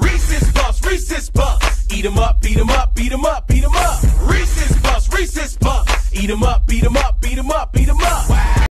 Reese's Puffs, Reese's Puffs. Eat 'em up, beat 'em up, beat 'em up, beat 'em up. Reese's Puffs, Reese's Puffs. Eat 'em up, beat 'em up, beat 'em up,